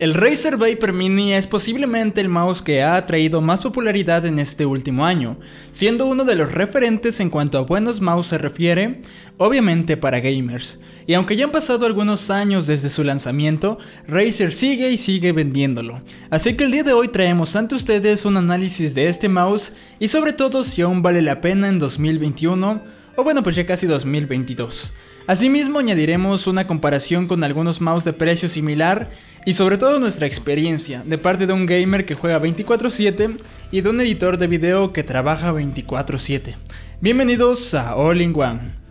El Razer Viper Mini es posiblemente el mouse que ha traído más popularidad en este último año, siendo uno de los referentes en cuanto a buenos mouse se refiere, obviamente para gamers. Y aunque ya han pasado algunos años desde su lanzamiento, Razer sigue y sigue vendiéndolo. Así que el día de hoy traemos ante ustedes un análisis de este mouse y sobre todo si aún vale la pena en 2021 o bueno pues ya casi 2022. Asimismo añadiremos una comparación con algunos mouse de precio similar y sobre todo nuestra experiencia de parte de un gamer que juega 24/7 y de un editor de video que trabaja 24/7. Bienvenidos a All in One.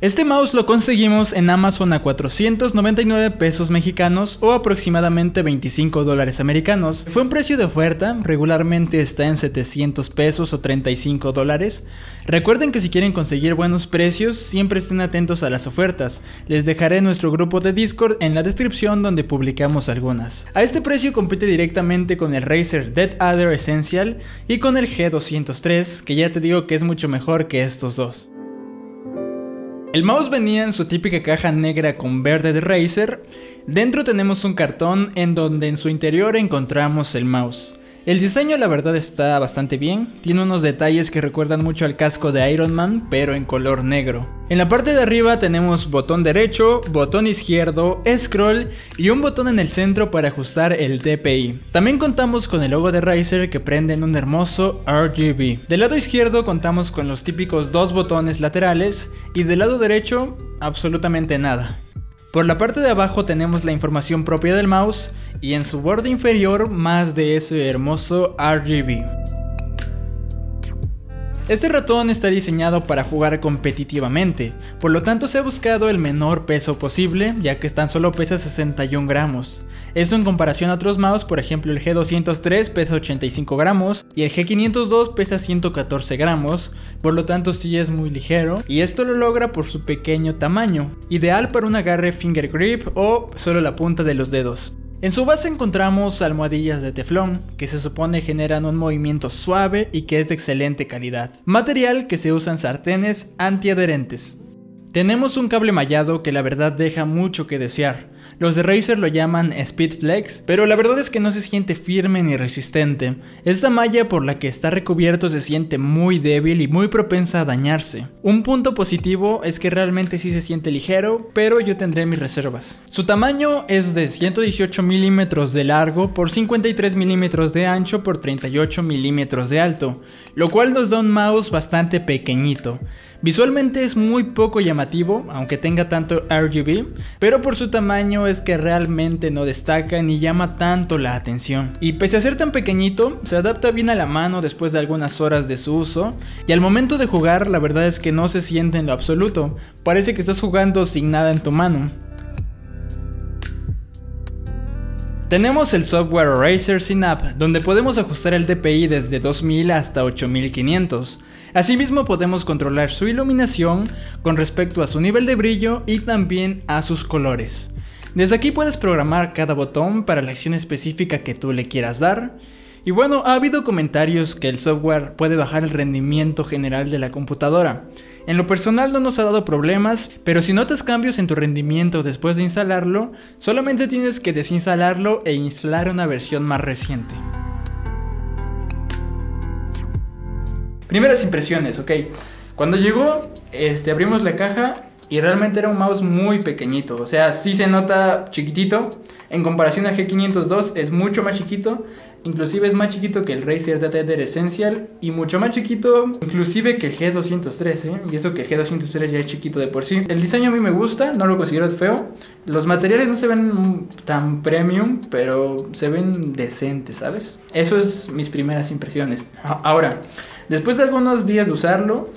Este mouse lo conseguimos en Amazon a 499 pesos mexicanos o aproximadamente 25 dólares americanos. Fue un precio de oferta, regularmente está en 700 pesos o 35 dólares. Recuerden que si quieren conseguir buenos precios, siempre estén atentos a las ofertas. Les dejaré nuestro grupo de Discord en la descripción donde publicamos algunas. A este precio compite directamente con el Razer Dead Adder Essential y con el G203, que ya te digo que es mucho mejor que estos dos. El mouse venía en su típica caja negra con verde de Razer. Dentro tenemos un cartón en donde en su interior encontramos el mouse. El diseño la verdad está bastante bien, tiene unos detalles que recuerdan mucho al casco de Iron Man, pero en color negro. En la parte de arriba tenemos botón derecho, botón izquierdo, scroll y un botón en el centro para ajustar el DPI. También contamos con el logo de Razer que prende en un hermoso RGB. Del lado izquierdo contamos con los típicos dos botones laterales y del lado derecho absolutamente nada. Por la parte de abajo tenemos la información propia del mouse y en su borde inferior más de ese hermoso RGB. Este ratón está diseñado para jugar competitivamente, por lo tanto se ha buscado el menor peso posible, ya que tan solo pesa 61 gramos. Esto en comparación a otros mouse, por ejemplo el G203 pesa 85 gramos y el G502 pesa 114 gramos, por lo tanto sí es muy ligero, y esto lo logra por su pequeño tamaño, ideal para un agarre finger grip o solo la punta de los dedos. En su base encontramos almohadillas de teflón, que se supone generan un movimiento suave y que es de excelente calidad. Material que se usa en sartenes antiadherentes. Tenemos un cable mallado que la verdad deja mucho que desear. Los de Razer lo llaman Speed Flex, pero la verdad es que no se siente firme ni resistente. Esta malla por la que está recubierto se siente muy débil y muy propensa a dañarse. Un punto positivo es que realmente sí se siente ligero, pero yo tendré mis reservas. Su tamaño es de 118 milímetros de largo por 53 milímetros de ancho por 38 milímetros de alto, lo cual nos da un mouse bastante pequeñito. Visualmente es muy poco llamativo, aunque tenga tanto RGB, pero por su tamaño es que realmente no destaca ni llama tanto la atención. Y pese a ser tan pequeñito, se adapta bien a la mano después de algunas horas de su uso, y al momento de jugar la verdad es que no se siente en lo absoluto, parece que estás jugando sin nada en tu mano. Tenemos el software Razer Synapse, donde podemos ajustar el DPI desde 2000 hasta 8500. Asimismo podemos controlar su iluminación con respecto a su nivel de brillo y también a sus colores. Desde aquí puedes programar cada botón para la acción específica que tú le quieras dar. Y bueno, ha habido comentarios que el software puede bajar el rendimiento general de la computadora. En lo personal no nos ha dado problemas, pero si notas cambios en tu rendimiento después de instalarlo, solamente tienes que desinstalarlo e instalar una versión más reciente. Primeras impresiones, ok. Cuando llegó, este, abrimos la caja y realmente era un mouse muy pequeñito. O sea, sí se nota chiquitito. En comparación al G502 es mucho más chiquito. Inclusive es más chiquito que el Razer Data Essential y mucho más chiquito inclusive que el G203, ¿eh? Y eso que el G203 ya es chiquito de por sí. El diseño a mí me gusta, no lo considero feo. Los materiales no se ven tan premium, pero se ven decentes, ¿sabes? Eso es mis primeras impresiones. Ahora, después de algunos días de usarlo,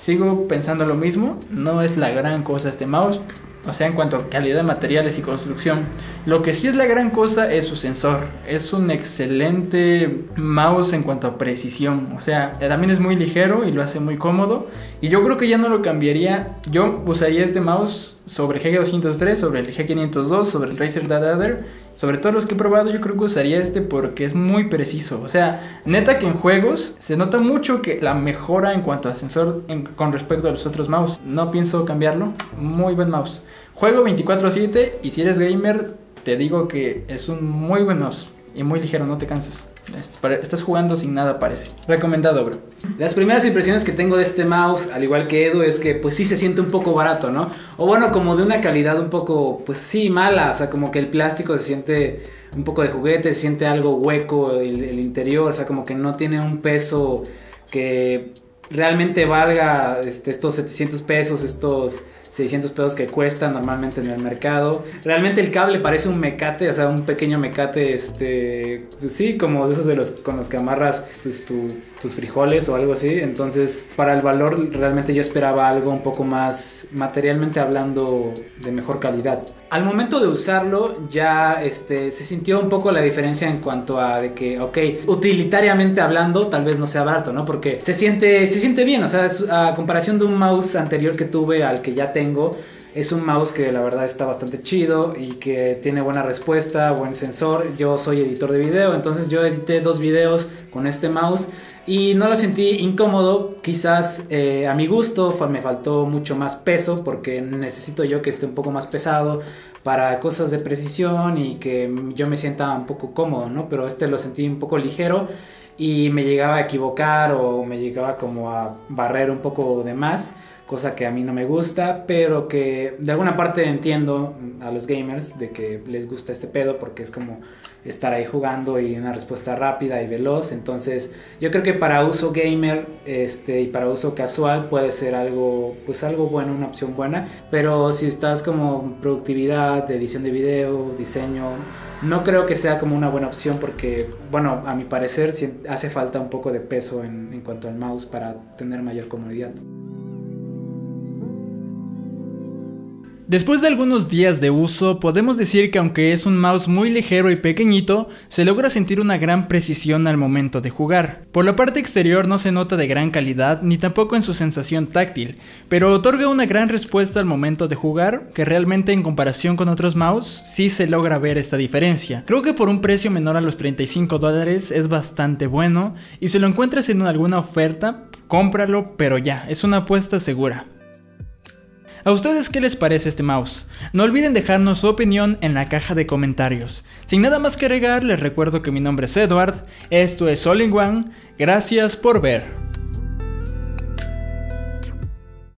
sigo pensando lo mismo. No es la gran cosa este mouse o sea, en cuanto a calidad de materiales y construcción. Lo que sí es la gran cosa es su sensor. Es un excelente mouse en cuanto a precisión. O sea, también es muy ligero y lo hace muy cómodo. Y yo creo que ya no lo cambiaría. Yo usaría este mouse sobre el G203, sobre el G502, sobre el Razer Dadder. Sobre todo los que he probado, yo creo que usaría este porque es muy preciso. O sea, neta que en juegos se nota mucho que la mejora en cuanto a sensor con respecto a los otros mouse. No pienso cambiarlo. Muy buen mouse. Juego 24/7 y si eres gamer te digo que es un muy buen mouse y muy ligero, no te cansas. Estás jugando sin nada, parece. Recomendado, bro. Las primeras impresiones que tengo de este mouse, al igual que Edu, es que pues sí se siente un poco barato, ¿no? O bueno, como de una calidad un poco, pues sí, mala. O sea, como que el plástico se siente un poco de juguete, se siente algo hueco el, el interior. O sea, como que no tiene un peso que realmente valga este, estos 700 pesos, estos 600 pesos que cuesta normalmente en el mercado. Realmente el cable parece un mecate, o sea, un pequeño mecate, este, pues sí, como de esos de los con los que amarras pues, tus frijoles o algo así. Entonces, para el valor realmente yo esperaba algo un poco más materialmente hablando de mejor calidad. Al momento de usarlo ya este, se sintió un poco la diferencia en cuanto a de que, ok, utilitariamente hablando tal vez no sea barato, ¿no? Porque se siente, se siente bien, o sea, a comparación de un mouse anterior que tuve al que ya es un mouse que la verdad está bastante chido y que tiene buena respuesta, buen sensor. Yo soy editor de video, entonces yo edité dos videos con este mouse y no lo sentí incómodo. Quizás eh, a mi gusto me faltó mucho más peso porque necesito yo que esté un poco más pesado para cosas de precisión y que yo me sienta un poco cómodo, ¿no? Pero este lo sentí un poco ligero y me llegaba a equivocar o me llegaba como a barrer un poco de más cosa que a mí no me gusta, pero que de alguna parte entiendo a los gamers de que les gusta este pedo porque es como estar ahí jugando y una respuesta rápida y veloz. Entonces, yo creo que para uso gamer este y para uso casual puede ser algo pues algo bueno, una opción buena, pero si estás como productividad, edición de video, diseño, no creo que sea como una buena opción porque, bueno, a mi parecer hace falta un poco de peso en, en cuanto al mouse para tener mayor comodidad. Después de algunos días de uso, podemos decir que aunque es un mouse muy ligero y pequeñito, se logra sentir una gran precisión al momento de jugar. Por la parte exterior no se nota de gran calidad ni tampoco en su sensación táctil, pero otorga una gran respuesta al momento de jugar, que realmente en comparación con otros mouse sí se logra ver esta diferencia. Creo que por un precio menor a los 35 dólares es bastante bueno, y si lo encuentras en alguna oferta, cómpralo, pero ya, es una apuesta segura. ¿A ustedes qué les parece este mouse? No olviden dejarnos su opinión en la caja de comentarios. Sin nada más que agregar, les recuerdo que mi nombre es Edward, esto es All in One, gracias por ver.